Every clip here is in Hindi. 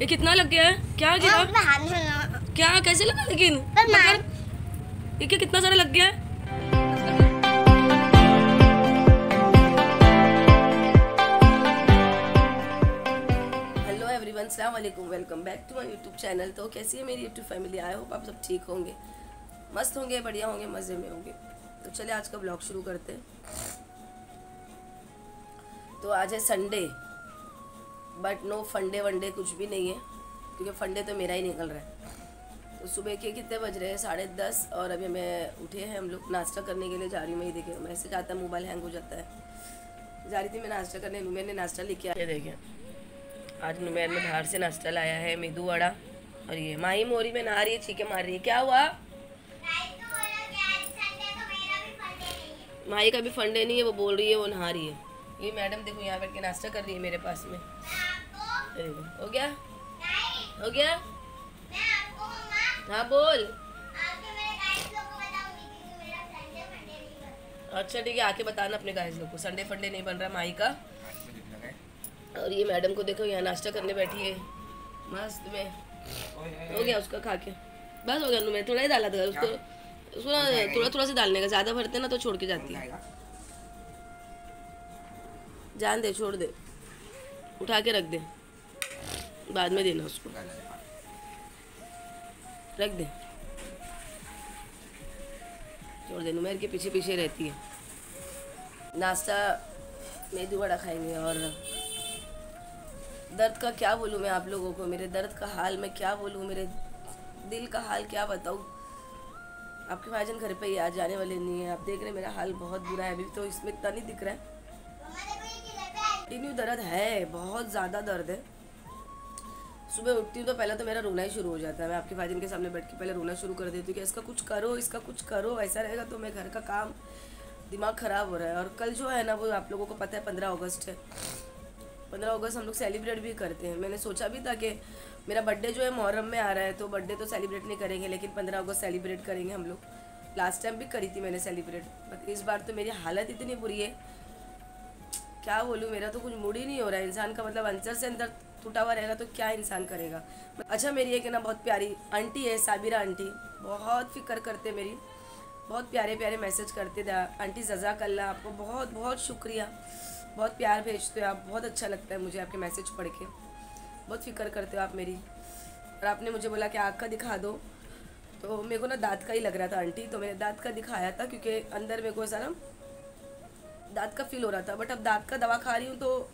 ये कितना लग गया है? क्या ना क्या कैसे लगा लेकिन? पर ये क्या कितना सारा लग गया है? हेलो एवरीवन सलाम वालेकुम welcome back to my YouTube channel तो कैसी है मेरी यूट्यूब फैमिली आई होप आप सब ठीक होंगे। मस्त होंगे बढ़िया होंगे मज़े में होंगे। तो चलिए आज का ब्लॉग शुरू करते हैं। तो आज है Sunday but no funday one day कुछ भी नहीं है, क्योंकि फंडे तो मेरा ही निकल रहा है। तो सुबह के कितने बज रहे हैं? साढ़े दस, और अभी मैं उठे हैं हम लोग नाश्ता करने के लिए जा रही हूँ। मैं देखे मैं ऐसे जाता है, मोबाइल हैंग हो जाता है। जा रही थी मैं नाश्ता करने, नुमेर ने नाश्ता लेके आया। देखें आज नुमेर ने बाहर से नाश्ता लाया है, मेदू वड़ा, और ये माही मोरी में नहा रही है चीखे मार रही है। क्या हुआ? माही का भी फंडे नहीं है, वो बोल रही है, वो नहा रही है। ये मैडम देखो, यहाँ बैठ के नाश्ता कर रही है मेरे पास में। हो गया? हो गया? हाँ बोल। अच्छा ठीक है आके बताना अपने गाइस लोग को। संडे फंडे नहीं बन रहा माही का। और ये मैडम को देखो यहाँ नाश्ता करने बैठी है। मस्त में। हो गया उसका खा के। बस हो गया मैं थोड़ा ही डाला था। उसको उसको ना थोड़ा थोड़ा सा डालने का ज़्यादा भरते ना तो छोड़ के जाती है। जान दे छोड़ दे। उठा के रख दे। बाद में देना उसको। रख दे। छोड़ दे नुमेर के पीछे पीछे रहती है। नाश्ता मेदू वड़ा खाएँगे और दर्द का क्या बोलूँ मैं आप लोगों को? मेरे दर्द का हाल मैं क्या बोलूँ? मेरे दिल का हाल क्या बताऊँ? आपके भाईजान घर पे ही आज जाने वाले नहीं है। आप देख रहे हैं मेरा हाल बहुत बुरा है। अभी तो इसमें इतना नहीं दिख रहा है। कंटिन्यू दर्द है बहुत ज़्यादा दर्द है। सुबह उठती हूँ तो पहले तो मेरा रोना ही शुरू हो जाता है। मैं आपके भाईजान के सामने बैठ के पहले रोना शुरू कर देती हूँ कि इसका कुछ करो, इसका कुछ करो, ऐसा रहेगा तो मैं घर का काम दिमाग ख़राब हो रहा है। और कल जो है ना, वो आप लोगों को पता है, पंद्रह अगस्त है। पंद्रह अगस्त हम लोग सेलिब्रेट भी करते हैं। मैंने सोचा भी था कि मेरा बर्थडे जो है, मुहर्रम में आ रहा है तो बर्थडे तो सेलिब्रेट नहीं करेंगे, लेकिन पंद्रह अगस्त सेलिब्रेट करेंगे हम लोग। लास्ट टाइम भी करी थी मैंने सेलिब्रेट, बट इस बार तो मेरी हालत इतनी बुरी है क्या बोलूँ, मेरा तो कुछ मूड ही नहीं हो रहा है। इंसान का मतलब अंदर से अंदर टूटा हुआ रहेगा तो क्या इंसान करेगा? अच्छा मेरी एक ना, बहुत प्यारी आंटी है, साबिरा आंटी। बहुत फ़िक्र करते मेरी। बहुत प्यारे प्यारे मैसेज करते थे। आंटी जजाक अल्लाह आपको बहुत बहुत शुक्रिया। बहुत प्यार भेजते हो आप। बहुत अच्छा लगता है मुझे आपके मैसेज पढ़ के। बहुत फ़िक्र करते हो आप मेरी। और आपने मुझे बोला कि आँख का दिखा दो। तो मेरे को ना दांत का ही लग रहा था आंटी। तो मैंने दांत का दिखाया था क्योंकि अंदर मेरे को ना दांत का फील हो रहा था बट अब दांत का दवा खा रही हूँ तो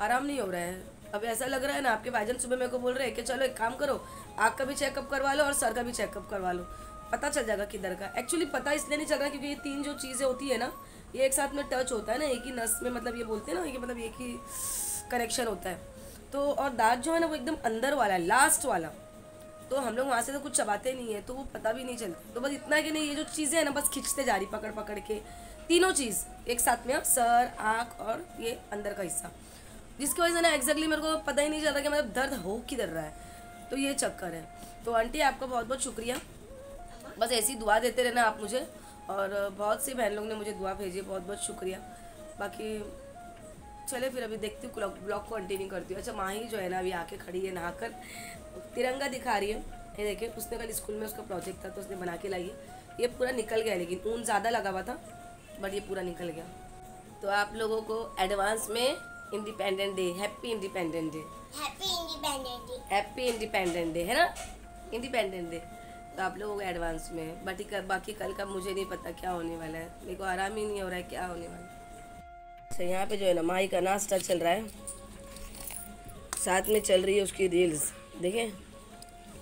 आराम नहीं हो रहा है। अब ऐसा लग रहा है ना, आपके भाईजान सुबह मेरे को बोल रहे हैं कि चलो एक काम करो, आँख का भी चेकअप करवा लो और सर का भी चेकअप करवा लो। पता चल जाएगा किधर का। एक्चुअली पता इसलिए नहीं चल रहा क्योंकि ये तीन जो चीज़ें होती है ना, ये एक साथ में टच होता है ना, एक ही नस में मतलब ये बोलते हैं ना कि मतलब एक ही कनेक्शन होता है। तो और दांत जो है ना, वो एकदम अंदर वाला है लास्ट वाला। तो हम लोग वहाँ से तो कुछ चबाते नहीं है तो वो पता भी नहीं चलता। तो बस इतना कि नहीं, ये जो चीज़ें हैं ना, बस खींचते जा रही पकड़ पकड़ के। तीनों चीज़ एक साथ में सर, आँख और ये अंदर का हिस्सा। जिसकी वजह से ना एग्जैक्टली मेरे को पता ही नहीं चल रहा कि मतलब दर्द हो किधर रहा है। तो ये चक्कर है। तो आंटी, आपका बहुत बहुत शुक्रिया। बस ऐसी दुआ देते रहना आप मुझे। और बहुत सी बहन लोग ने मुझे दुआ भेजी बहुत बहुत शुक्रिया। बाकी चले फिर अभी देखती हूँ ब्लॉग को कंटिन्यू करती हूँ। अच्छा माही जो है ना अभी आके खड़ी है नहाकर। तिरंगा दिखा रही है। ये देखिए उसने कल स्कूल में उसका प्रोजेक्ट था तो उसने बना के लाई ये पूरा निकल गया, लेकिन ऊन ज़्यादा लगा हुआ था। बट ये पूरा निकल गया। तो आप लोगों को एडवांस में independent day happy independent day happy independent day happy independent day है ना? इंडिपेंडेंट डे तो आप लोगों को एडवांस में बाकी का, बाकी कल का मुझे नहीं पता क्या होने वाला है। मेरे को आराम ही नहीं हो रहा है क्या होने वाला है। अच्छा यहाँ पे जो है ना माई का नाश्ता चल रहा है। साथ में चल रही है उसकी रील्स देखें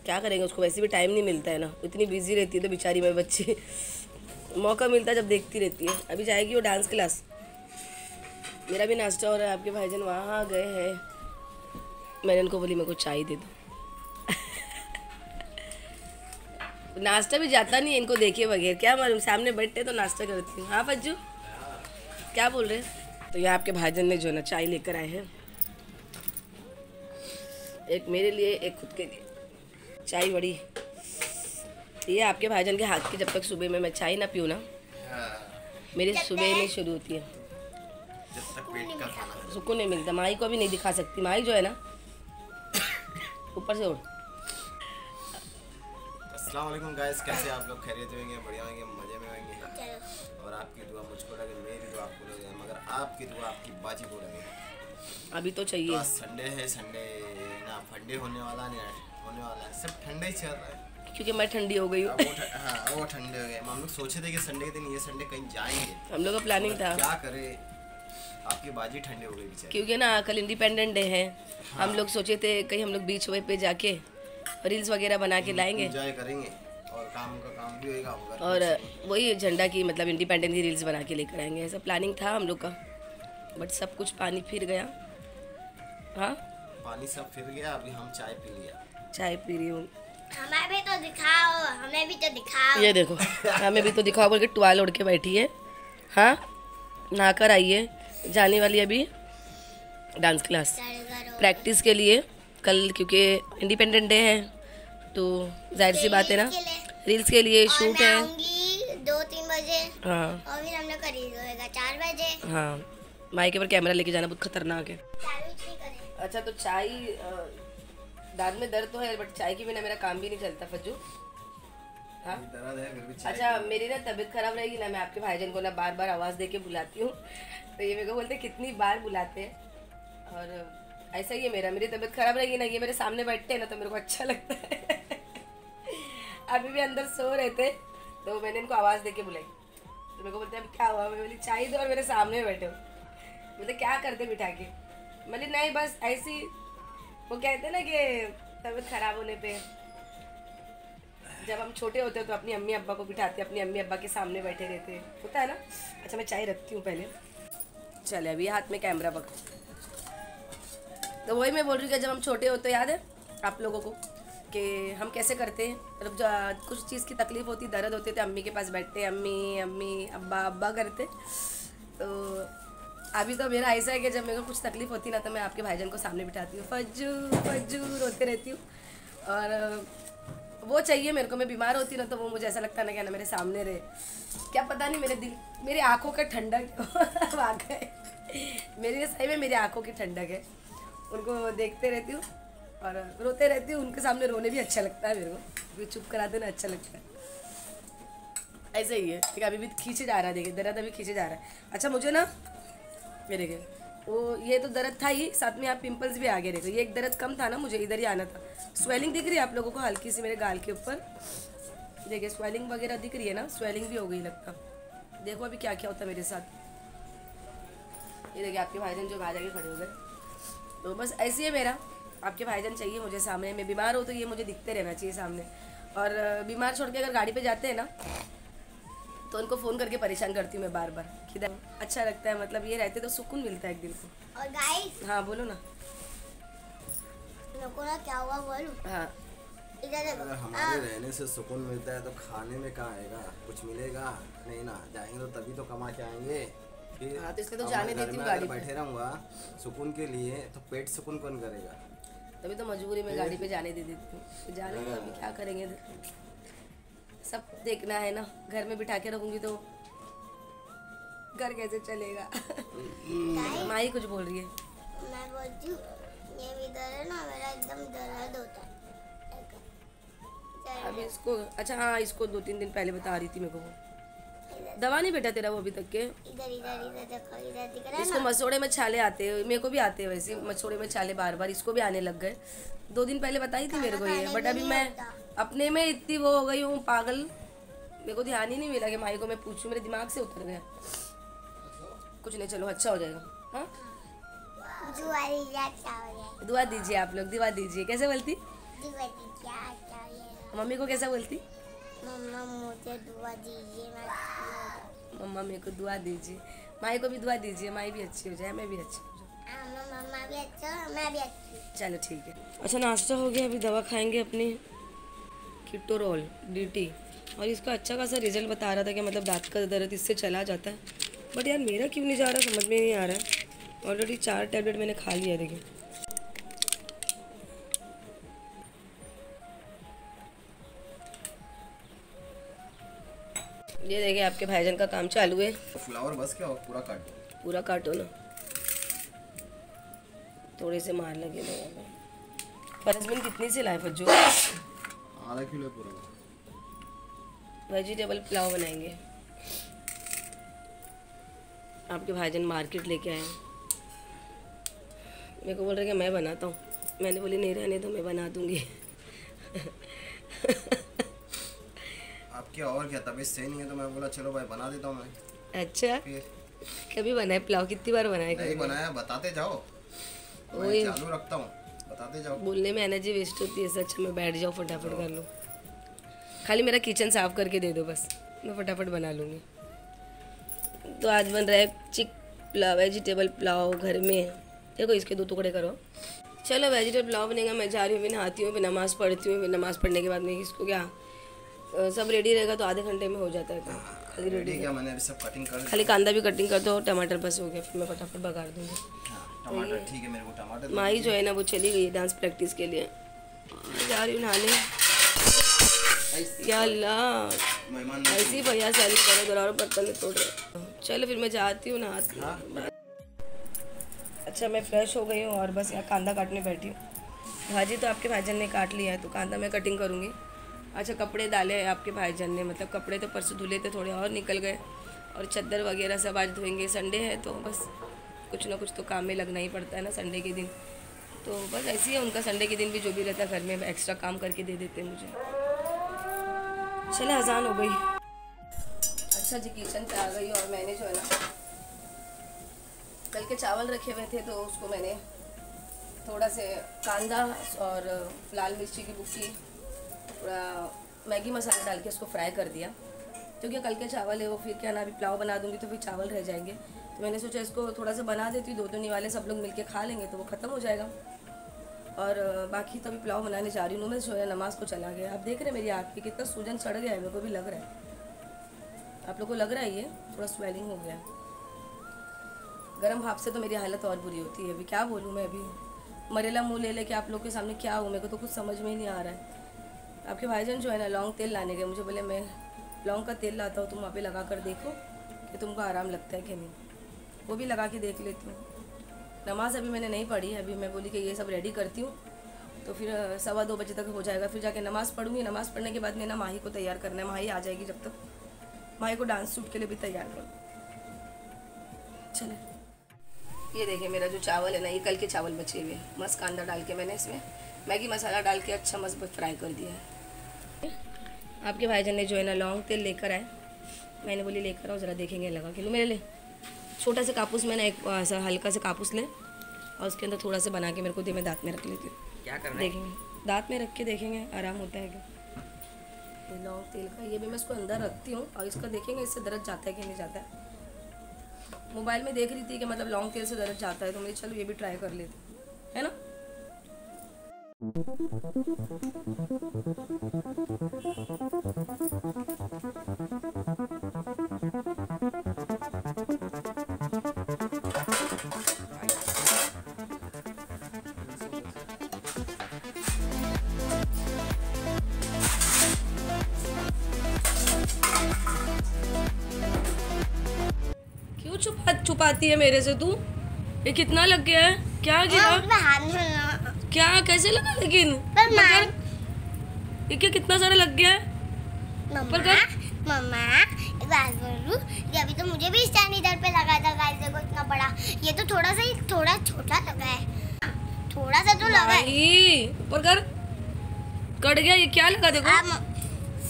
क्या करेंगे उसको वैसे भी टाइम नहीं मिलता है ना। इतनी बिज़ी रहती है तो बेचारी मेरी बच्ची। मौका मिलता है जब देखती रहती है। अभी जाएगी वो डांस क्लास मेरा भी नाश्ता हो रहा है, आपके भाईजान वहाँ गए हैं। मैंने उनको बोली, मेरे को चाय दे दो। नाश्ता भी जाता नहीं इनको देखे बगैर। क्या मालूम, सामने बैठते तो नाश्ता करती हूँ। हाँ फज्जू? क्या बोल रहे हैं? तो यहाँ आपके भाईजान ने जो ना, चाय लेकर आए हैं। एक मेरे लिए, एक खुद के लिए। चाय बड़ी ये आपके भाईजान के हाथ की जब तक सुबह में मैं चाय ना पीऊँ ना मेरी सुबह नहीं शुरू होती है। जब तक पेट का खाना सुकून नहीं मिलता माई को भी नहीं दिखा सकती। माई जो है ना ऊपर से उड़ अस्सलाम वालेकुम गाइस कैसे आप लोग खैरियत होंगे बढ़िया होंगे मज़े में होंगे? और आपकी दुआ मुझको लगे मेरी दुआ आपको लगे मगर आपकी दुआ आपकी बाजी को लगे। अभी तो तो चाहिए आज संडे है संडे ना फंडे होने वाला नहीं होने वाला है। सब ठंडा ही चल रहा है। क्योंकि मैं ठंडी हो गई हूँ। वो हाँ वो ठंडे हो गए। हम लोग सोचे थे कि संडे के दिन ये संडे कहीं जाएँगे। हम लोग का प्लानिंग था। क्या करे? आपकी बाजी ठंडी हो गई बेचारी। क्योंकि ना कल इंडिपेंडेंट डे है। हम लोग सोचे थे कहीं हम लोग बीच वे पे जाके रील्स वगैरह बना के लाएँगे। एंजॉय करेंगे। और काम का काम भी होएगा होगा और वही झंडा की मतलब इंडिपेंडेंट की रील्स बना के लेकर आएँगे। ऐसा प्लानिंग था हम लोग का। बट सब कुछ पानी फिर गया। हाँ? पानी सब फिर गया अभी हम चाय पी लिया। चाय पी रही हूँ। हमें भी तो दिखाओ हमें भी तो दिखाओ। ये देखो हमें भी तो दिखाओ बोल के टुआल ओढ़ के बैठी है। हाँ नहाकर आई है जाने वाली अभी डांस क्लास प्रैक्टिस के लिए कल क्योंकि इंडिपेंडेंट डे है तो ज़ाहिर सी बात है ना रील्स के लिए। शूट है। दो तीन बजे। हाँ। और फिर हम लोग का रील होएगा चार बजे। हाँ माइक के पर कैमरा लेके जाना बहुत खतरनाक है। अच्छा तो चाय दांत में दर्द तो है बट चाय के बिना मेरा काम भी नहीं चलता फज्जू। हाँ? अच्छा मेरी ना तबीयत खराब रहेगी ना मैं आपके भाईजान को ना बार बार आवाज़ दे के बुलाती हूँ। तो ये मेरे को बोलते कितनी बार बुलाते हैं? और ऐसा ही है मेरा मेरी तबीयत खराब रहेगी ना ये मेरे सामने बैठते हैं ना तो मेरे को अच्छा लगता है। अभी भी अंदर सो रहे थे तो मैंने इनको आवाज़ दे के बुलाई। तो मेरे को बोलते "अब क्या हुआ? मैं बोली चाय दो और मेरे सामने बैठे। हो बोलते क्या करते बिठा के मैंने नहीं बस ऐसी वो कहते ना कि तबीयत खराब होने पे जब हम छोटे होते हैं तो अपनी अम्मी अब्बा को बिठाते, अपनी अम्मी अब्बा के सामने बैठे रहते। होता है ना? अच्छा मैं चाय रखती हूँ पहले। चले, अभी हाथ में कैमरा पकड़। तो वही मैं बोल रही हूँ जब हम छोटे होते, याद है आप लोगों को, कि हम कैसे करते हैं? मतलब कुछ चीज़ की तकलीफ़ होती, दर्द होते थे अम्मी के पास बैठते अम्मी अम्मी, अब्बा अब्बा करते। तो अभी तो मेरा ऐसा है कि जब मेरे को कुछ तकलीफ़ होती ना तो मैं आपके भाईजान को सामने बिठाती हूँ। फज्जू फज्जू, रोते रहती हूँ। और वो चाहिए मेरे को, मैं बीमार होती ना तो वो मुझे ऐसा लगता ना क्या ना, मेरे सामने रहे। क्या पता नहीं, मेरे दिल, मेरी आँखों का ठंडक वाकई मेरी सही में मेरी आँखों की ठंडक है। उनको देखते रहती हूँ और रोते रहती हूँ। उनके सामने रोने भी अच्छा लगता है मेरे को। चुप करा देना अच्छा लगता है। ऐसे ही है। ठीक है अभी भी खींचे जा रहा है, देखिए, दर्द अभी खींचे जा रहा है। अच्छा मुझे ना ये देखिए वो ये तो दर्द था ही, साथ में आप पिंपल्स भी आ गए देखो। ये एक दर्द कम था ना, मुझे इधर ही आना था। स्वेलिंग दिख रही है आप लोगों को, हल्की सी मेरे गाल के ऊपर? देखिए स्वेलिंग वगैरह दिख रही है ना स्वेलिंग भी हो गई लगता। देखो अभी क्या क्या होता है मेरे साथ। ये देखिए, आपके भाईजान जो बाहर आके खड़े हो गए। तो बस ऐसे ही है मेरा। आपके भाईजान चाहिए मुझे सामने। मैं बीमार हो तो ये मुझे दिखते रहना चाहिए सामने। और बीमार छोड़ के अगर गाड़ी पे जाते हैं ना तो उनको फ़ोन करके परेशान करती हूँ मैं बार बार कि अच्छा लगता है मतलब ये रहते तो सुकून मिलता है एक दिल को। और गाइस हाँ बोलो ना। ना क्या हुआ बोलूँ। हाँ। अगर हमारे रहने से सुकून मिलता है तो खाने में कहाँ आएगा? कुछ मिलेगा? नहीं ना जाएँगे तो तभी तो कमा के आएँगे। हाँ, तो इसलिए तो जाने देती हूँ गाड़ी बैठे रहूँगा सुकून के लिए तो पेट सुकून कौन करेगा? तभी तो मजबूरी में गाड़ी पे जाने दे देती हूँ। जाने दो अभी क्या करेंगे? सब देखना है ना घर में बिठा के रखूँगी तो घर कैसे चलेगा? माही कुछ बोल रही है। मैं बोलती हूँ ये भी दर्द है ना मेरा एकदम दर्द होता है। अभी इसको अच्छा हाँ इसको दो तीन दिन पहले बता रही थी मेरे को वो। दवा नहीं बेटा तेरा वो अभी तक के? इधर इधर इधर देखो इधर दिख रहा है इसको मसोड़े में छाले आते हैं मेरे को भी आते हैं वैसे मसोड़े में छाले बार बार इसको भी आने लग गए। दो दिन पहले बताई थी मेरे को ये बट अभी मैं अपने में इतनी वो हो गई हूँ पागल। मेरे को ध्यान ही नहीं मिला कि माई को मैं पूछूँ मेरे दिमाग से उतर गया। कुछ नहीं चलो अच्छा हो जाएगा। हाँ? जुआ दीजिए अच्छा दुआ दीजिए आप लोग दुआ दीजिए। कैसे बोलती? अच्छा मम्मी को कैसा बोलती? मम्मा मुझे दुआ दीजिए मैं अच्छी। मम्मा मेरे को दुआ दीजिए। माई को भी दुआ दीजिए माई भी अच्छी हो जाए मैं भी अच्छी हो जाऊँ। मम्मा भी अच्छा मैं भी अच्छी चलो ठीक है। अच्छा नाश्ता हो गया अभी दवा खाएँगे अपनी। किटोरोल डी और इसका अच्छा खासा रिज़ल्ट बता रहा था कि मतलब दांत का दर्द इससे चला जाता है। बट यार मेरा क्यों नहीं जा रहा? समझ में नहीं आ रहा। है ऑलरेडी चार टैबलेट मैंने खा लिया देखिए। ये देखिए आपके भाईजान का काम चालू है। फ्लावर बस क्या हो? पूरा काट पूरा काटो ना। थोड़े से मार लगे लोगों परसबिन कितनी सी लाए फज्जू? आधा किलो पूरा। वेजिटेबल पुलाव बनाएँगे। आपके भाईजान मार्केट लेके आए मेरे को बोल रहे कि मैं बनाता हूँ। मैंने बोली नहीं रहने तो मैं बना दूँगी। आपकी और क्या तबीयत सही नहीं है तो मैं बोला चलो भाई बना देता हूँ मैं। अच्छा। कभी बनाए पुलाव कितनी बार बनाए नहीं बनाया बताते जाओ। मैं। चालू रखता हूँ। बताते जाओ। बोलने में एनर्जी वेस्ट होती है सच मैं बैठ जाऊँ फटाफट कर लूँ। खाली मेरा किचन साफ़ करके दे दो बस। मैं फटाफट बना लूँगी। तो आज बन रहा है चिक पुलाव वेजिटेबल पुलाव घर में। देखो इसके दो टुकड़े करो। चलो वेजिटेबल पुलाव बनेगा मैं जा रही हूँ फिर नहाती हूँ फिर नमाज़ पढ़ती हूँ फिर नमाज़ पढ़ने के बाद में इसको क्या सब रेडी रहेगा तो आधे घंटे में हो जाता है। काम खाली रेडी रेडी क्या? मैंने अभी सब कटिंग कर खाली कांदा भी कटिंग कर दो टमाटर बस हो गया फिर मैं फटाफट बघार दूँगी। हाँ, टमाटर ठीक है मेरे को टमाटर। माही जो है ना वो चली गई है डांस प्रैक्टिस के लिए। जा रही हूँ नहाने। या अल्लाह ऐसी भैया सैलिंग करो जरा और बर्तन तोड़ रहे चलो फिर मैं जाती हूँ नहाती हूँ। अच्छा मैं फ्रेश हो गई हूँ और बस यहाँ कांदा काटने बैठी हूँ। भाजी तो आपके भाईजान ने काट लिया है तो कांदा मैं कटिंग करूँगी। अच्छा कपड़े डाले हैं आपके भाईजान ने। मतलब कपड़े तो परसों धुले थे थोड़े और निकल गए। और चद्दर वगैरह सब आज धोएँगे। संडे है तो बस कुछ ना कुछ तो काम में लगना ही पड़ता है ना संडे के दिन। तो बस ऐसे ही उनका संडे के दिन भी जो भी रहता है, घर में एक्स्ट्रा काम करके दे देते हैं मुझे। चले, अजान हो गई। अच्छा जी किचन पे आ गई और मैंने जो है ना, कल के चावल रखे हुए थे तो उसको मैंने थोड़ा से कांदा और लाल मिर्ची की बुक्की थोड़ा मैगी मसाला डाल के उसको फ्राई कर दिया। क्योंकि कल के चावल है वो? फिर क्या ना, अभी पुलाव बना दूँगी तो फिर चावल रह जाएँगे। तो मैंने सोचा इसको थोड़ा सा बना देती हूँ दो तीन वाले सब लोग मिलके खा लेंगे तो वो ख़त्म हो जाएगा। और बाकी तो अभी पुलाव बनाने जा रही हूँ, मैं जो है नमाज़ को चला गया। आप देख रहे हैं मेरी आँख पे कितना सूजन चढ़ गया है, मेरे को भी लग रहा है। आप लोग को लग रहा है ये? थोड़ा स्वेलिंग हो गया। गर्म भाप से तो मेरी हालत और बुरी होती है। अभी क्या बोलूँ मैं अभी? मरेला मुँह ले लेके आप लोग के सामने क्या हूँ? मेरे को तो कुछ समझ में ही नहीं आ रहा है। आपके भाईजान जो है ना, लौंग तेल लाने गए। मुझे बोले, मैं लौंग का तेल लाता हूँ, तुम वहाँ पे लगा कर देखो कि तुमको आराम लगता है कि नहीं। वो भी लगा के देख लेती हूँ। नमाज़ अभी मैंने नहीं पढ़ी अभी मैं बोली कि ये सब रेडी करती हूँ। तो फिर सवा दो बजे तक हो जाएगा, फिर जाके नमाज़ पढ़ूँगी। नमाज़ पढ़ने के बाद मैं ना माही को तैयार करना है, माही आ जाएगी जब तक। माही को डांस सूट के लिए भी तैयार करो। चले। ये देखिए, मेरा जो चावल है ना, ये कल के चावल बचे हुए। मस्त कांदा डाल के मैंने इसमें मैगी मसाला डाल के अच्छा मस्त फ्राई कर दिया है। आपके भाईजान ने जो है ना लौंग तेल लेकर आए। मैंने बोली, लेकर आओ, ज़रा देखेंगे लगा कि। लो मेरे लिए। छोटा सा कापूस मैंने एक ऐसा हल्का सा कापूस ले और उसके अंदर थोड़ा सा बना के मेरे को दे मैं दांत में रख लेती हूँ। क्या करना देखेंगे। दांत में रख के देखेंगे आराम होता है क्या? लौंग तेल का ये भी मैं इसको अंदर रखती हूँ और इसका देखेंगे इससे दर्द जाता है कि नहीं जाता है। मोबाइल में देख रही थी कि मतलब लॉन्ग तेल से दर्द जाता है तो मुझे चलो ये भी ट्राई कर लेती है ना? क्यों छुपा छुपाती है मेरे से तू? ये कितना लग गया है? क्या गिरा? में ना क्या कैसे लगा लेकिन? पर मार ये क्या कितना सारा लग गया है? पर मम्मा कर। मम्मा एक बात बोलूँ ये अभी तो मुझे भी स्टैंड इधर पे लगा था गाइस देखो इतना बड़ा। ये तो थोड़ा सा ही थोड़ा छोटा लगा है। थोड़ा सा तो लगा है। ऊपर कर। कट गया ये क्या लगा देखो?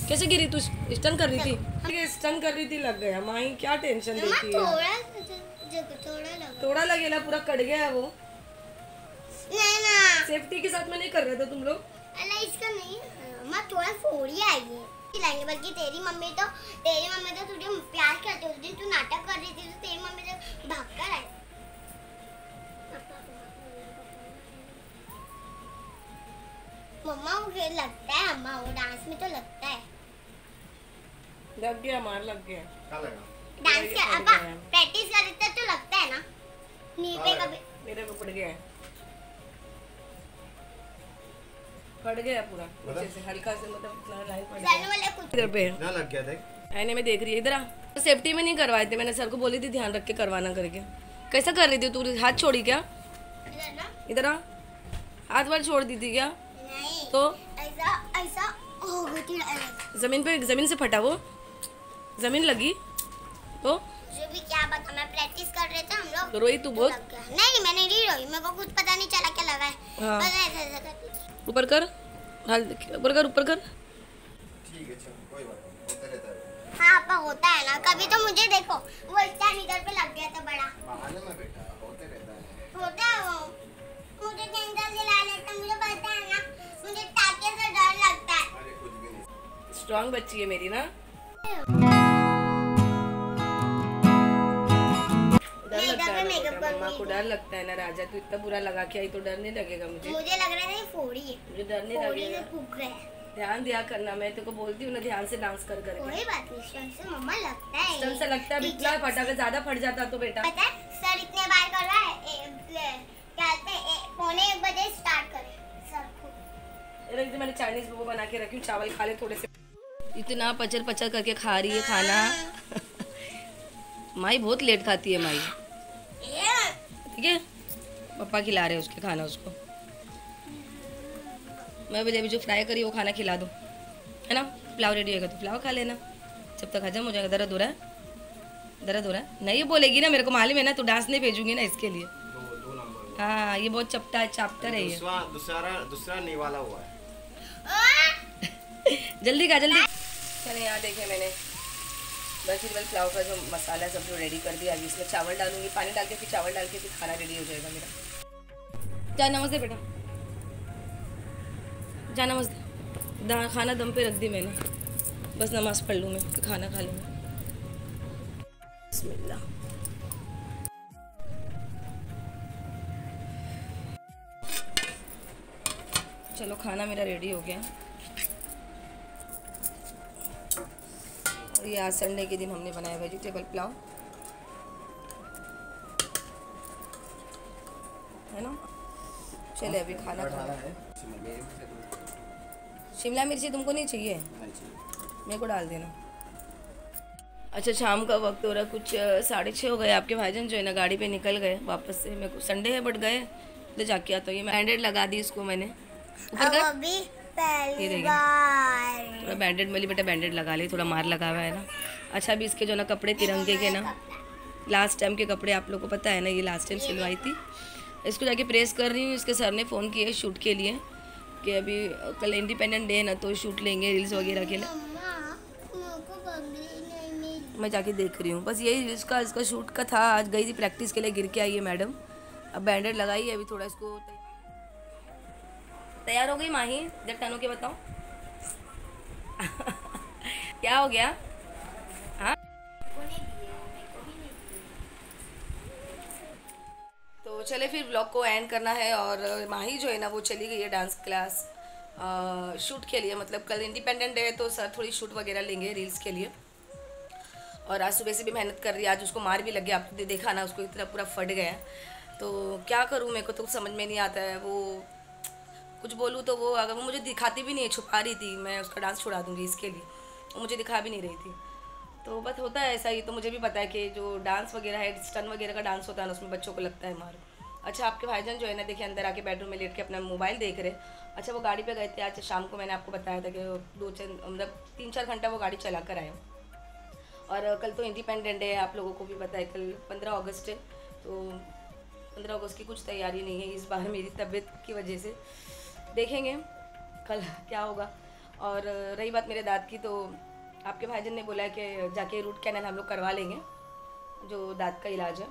कैसे गिरी तू? स्टन कर रही थी। स्टन कर रही थी लग गया। माही क्या टेंशन मम्मा देती है? थोड़ा थोड़ा लगा। थोड़ा पूरा कट गया है वो। नहीं ना। सेफ्टी के साथ में नहीं कर रहे थे तुम लोग। अल्लाह इसका नहीं। मम्मा थोड़ा फोड़ी आई है। खिलाएँगे बल्कि तेरी मम्मी तो तेरी मम्मी तो तुझे प्यार करती उस दिन तू नाटक कर रही थी तो तेरी मम्मी तो भाग कर आई। मम्मा मुझे लगता है अम्मा वो डांस में तो लगता है। लग गया मार लग गया। क्या लगा डांस कर फट अब्बा गया है। तो लगता है ना? नी पे कभी मेरे को पड़ गया। फट गया पूरा नीचे से हल्का से मतलब इतना लाइन पड़ गया। जाने वाले कुछ इधर पे। क्या लग गया देख। आईने में देख रही है इधर आ। सेफ्टी में नहीं करवाए थे मैंने सर को बोली थी ध्यान रख के करवाना करके। कैसा कर रही थी तू हाथ छोड़ी क्या? इधर ना। आ। हाथ बार छोड़ दी थी क्या? नहीं तो? ऐसा ऐसा हो गई थी ज़मीन पे ज़मीन से फटा वो? ज़मीन लगी। तो? मुझे भी क्या बता मैं प्रैक्टिस कर रहे थे हम लोग। तो रोई तू बहुत नहीं मैंने नहीं रोई मेरे को कुछ पता नहीं चला क्या लगा है। हाँ। बस ऐसा ऐसा करती ऊपर कर। हाल ऊपर कर ऊपर कर। ठीक है चलो कोई बात नहीं होता रहता है। हाँ होता है ना कभी तो मुझे देखो। वो स्टैंड इधर पे लग गया था बड़ा। बहाने में बेटा होते रहता है। होता है वो। मुझे टेंशन दिला लेता मुझे पता है ना मुझे टाके से डर लगता है। अरे कुछ भी नहीं। स्ट्रांग बच्ची है मेरी ना। है मम्मा को डर लगता है ना राजा तू इतना बुरा लगा के आई तो डर नहीं लगेगा मुझे। मुझे लग रहा ये फोड़ी है। मुझे डर नहीं लगेगा। फूक रहा है। ध्यान दिया करना मैं तेरे को बोलती हूँ ना ध्यान से डांस कर करके। कोई बात नहीं से मम्मा लगता है। से लगता है ज़्यादा फट जाता तो बेटा। पता है सर इतने बार कर रहा है क्या कहते हैं पौने एक बजे स्टार्ट करे सर को। मैंने चाइनीज़ वो बना के रखी हूँ चावल खा ले थोड़े से। इतना पचर पचर करके खा रही है खाना। माई बहुत लेट खाती है माई। ठीक है? पापा खिला रहे हैं उसके खाना उसको। मैं भी अभी जो फ्राई करी वो खाना खिला दो। है ना? पुलाव रेडी होगा तो पुलाव खा लेना। जब तक हजम हो जाएगा। दर्द हो रहा है? दर्द हो रहा है? नहीं बोलेगी ना मेरे को मालूम है ना तो डांस नहीं भेजूँगी ना इसके लिए। हाँ ये बहुत चपटा है चाप्टर है ये। दूसरा दूसरा दूसरा निवाला हुआ है। जल्दी का जल्दी। चले यहाँ देखे मैंने। वेजिटेबल पुलाव का जो मसाला सब जो रेडी कर दिया, अभी इसमें चावल डालूँगी। पानी डाल के फिर चावल डाल के फिर खाना रेडी हो जाएगा मेरा। जा, नमस्ते बेटा। जा, नमस्ते। खाना दम पे रख दी मैंने। बस नमाज़ पढ़ लूँ मैं फिर खाना खा लूँगा चलो, खाना मेरा रेडी हो गया। ये आज संडे के दिन हमने बनाया वेजिटेबल पुलाव। है ना? चले अभी खाना खाना। है। तो शिमला मिर्ची तुमको नहीं चाहिए? मेरे को डाल देना। अच्छा शाम का वक्त हो रहा है कुछ साढ़े छः हो गए। आपके भाईजन जो है ना गाड़ी पे निकल गए वापस से। मेरे को संडे है बट गए। तो जाके आता हूँ। ये बैंडेड लगा दी इसको मैंने। ऊपर अब अभी ये पहली बार। थोड़ा बैंडेड वाली बेटा बैंडेड लगा ली थोड़ा मार लगा हुआ है ना। अच्छा अभी इसके जो ना कपड़े तिरंगे के ना लास्ट टाइम के कपड़े आप लोग को पता है ना ये लास्ट टाइम सिलवाई थी। इसको जाके प्रेस कर रही हूँ इसके सर ने फ़ोन किया शूट के लिए कि अभी कल इंडिपेंडेंट डे है ना तो शूट लेंगे रील्स वगैरह के लिए मिली मैं जाके देख रही हूँ बस यही इसका इसका शूट का था आज गई थी प्रैक्टिस के लिए गिर के आई है मैडम अब बैंडेड लगाई है अभी थोड़ा इसको तैयार- हो गई माही जब टन के बताओ क्या हो गया? हाँ? तो चले फिर ब्लॉग को एंड करना है और माही जो है ना वो चली गई है डांस क्लास आ, शूट के लिए। मतलब कल इंडिपेंडेंट डे है तो सर थोड़ी शूट वगैरह लेंगे रील्स के लिए। और आज सुबह से भी मेहनत कर रही है आज उसको मार भी लग गया। आपने देखा ना उसको इतना पूरा फट गया। तो क्या करूँ मेरे को तो समझ में नहीं आता है। वो कुछ बोलूँ तो वो अगर वो मुझे दिखाती भी नहीं है, छुपा रही थी, मैं उसका डांस छुड़ा दूँगी इसके लिए। वो मुझे दिखा भी नहीं रही थी। तो बस होता है ऐसा ही तो मुझे भी पता है कि जो डांस वगैरह है स्टन वगैरह का डांस होता है ना, उसमें बच्चों को लगता है मार। अच्छा आपके भाईजान जो है ना, देखिए, अंदर आके बेडरूम में लेट के अपना मोबाइल देख रहे अच्छा वो गाड़ी पे गए थे आज, शाम को मैंने आपको बताया था कि दो चार मतलब तीन चार घंटा वो गाड़ी चला कर आए और कल तो इंडिपेंडेंट डे है, आप लोगों को भी पता है, कल पंद्रह अगस्त है तो पंद्रह अगस्त की कुछ तैयारी नहीं है इस बार मेरी तबीयत की वजह से। देखेंगे कल क्या होगा। और रही बात मेरे दाद की तो आपके भाईजन ने बोला कि जाके रूट कैनल हम लोग करवा लेंगे जो दांत का इलाज है।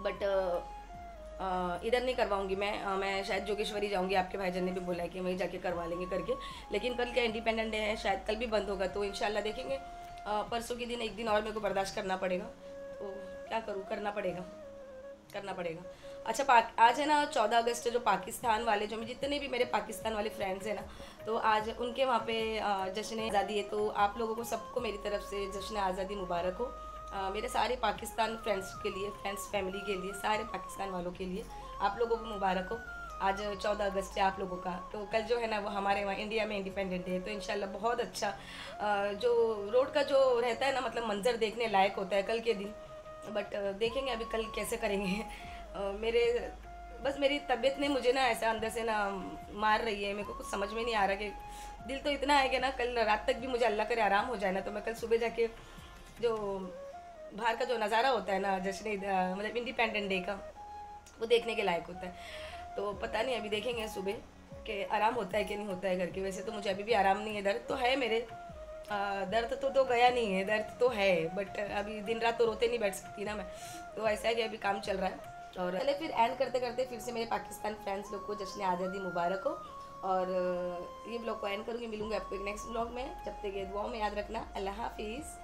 बट इधर नहीं करवाऊँगी मैं। अ, मैं शायद जोगेश्वरी जाऊँगी आपके भाईजन ने भी बोला है कि वहीं जाके करवा लेंगे करके। लेकिन कल क्या इंडिपेंडेंट डे है शायद कल भी बंद होगा तो इंशाल्लाह देखेंगे। परसों के दिन एक दिन और मेरे को बर्दाश्त करना पड़ेगा। तो क्या करूँ करना पड़ेगा। करना पड़ेगा। अच्छा आज है ना चौदह अगस्त जो पाकिस्तान वाले जो जितने भी मेरे पाकिस्तान वाले फ्रेंड्स हैं ना तो आज उनके वहाँ पे जश्न आज़ादी है तो आप लोगों को सबको मेरी तरफ़ से जश्न आज़ादी मुबारक हो। अ, मेरे सारे पाकिस्तान फ्रेंड्स के लिए फ्रेंड्स फैमिली के लिए सारे पाकिस्तान वालों के लिए आप लोगों को मुबारक हो। आज चौदह अगस्त है आप लोगों का तो कल जो है ना वो हमारे वहाँ इंडिया में इंडिपेंडेंट डे है तो इंशाल्लाह बहुत अच्छा अ, जो रोड का जो रहता है ना मतलब मंजर देखने लायक होता है कल के दिन बट देखेंगे अभी कल कैसे करेंगे। मेरे, बस मेरी तबीयत ने मुझे ना ऐसा अंदर से ना मार रही है। मेरे को कुछ समझ में नहीं आ रहा कि दिल तो इतना है कि ना कल रात तक भी मुझे अल्लाह करे आराम हो जाए ना तो मैं कल सुबह जाके जो बाहर का जो नज़ारा होता है ना, जश्न मतलब इंडिपेंडेंट डे का, वो देखने के लायक होता है। तो पता नहीं, अभी देखेंगे सुबह कि आराम होता है कि नहीं होता है घर के। वैसे तो मुझे अभी भी आराम नहीं है, दर्द तो है मेरे। दर्द तो तो गया नहीं है, दर्द तो है बट अभी दिन रात तो रोते नहीं बैठ सकती ना मैं। तो ऐसा है कि अभी काम चल रहा है। और पहले फिर एंड करते करते फिर से मेरे पाकिस्तान फ्रेंड्स लोग को जश्न आज़ादी मुबारक हो। और ये ब्लॉग को एंड करूँगी, मिलूँगी आपको एक नेक्स्ट ब्लॉग में। जब तक ये दुआओं में याद रखना, अल्लाह हाफिज़।